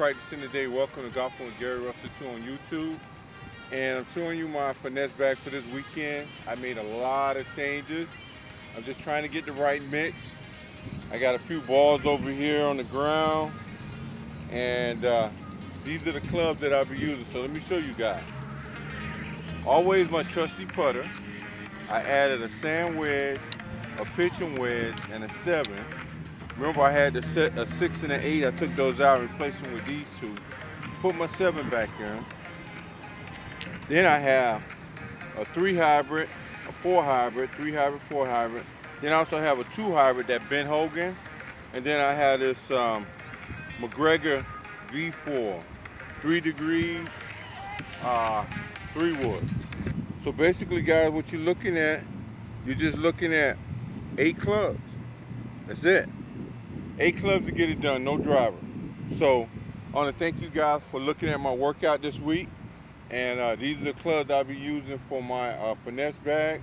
practicing today. Welcome to Golf with Gary Russell 2 on YouTube. And I'm showing you my finesse bag for this weekend. I made a lot of changes. I'm just trying to get the right mix. I got a few balls over here on the ground. And uh, these are the clubs that I'll be using. So let me show you guys. Always my trusty putter. I added a sand wedge, a pitching wedge, and a seven. Remember I had the set a six and an eight. I took those out and replaced them with these two. Put my seven back in. Then I have a three hybrid, a four hybrid, three hybrid, four hybrid. Then I also have a two hybrid that Ben Hogan. And then I have this um, MacGregor V4, three degrees, uh, three wood. So basically guys, what you're looking at, you're just looking at eight clubs. That's it. Eight clubs to get it done, no driver. So I want to thank you guys for looking at my workout this week. And uh, these are the clubs I'll be using for my uh, finesse bag.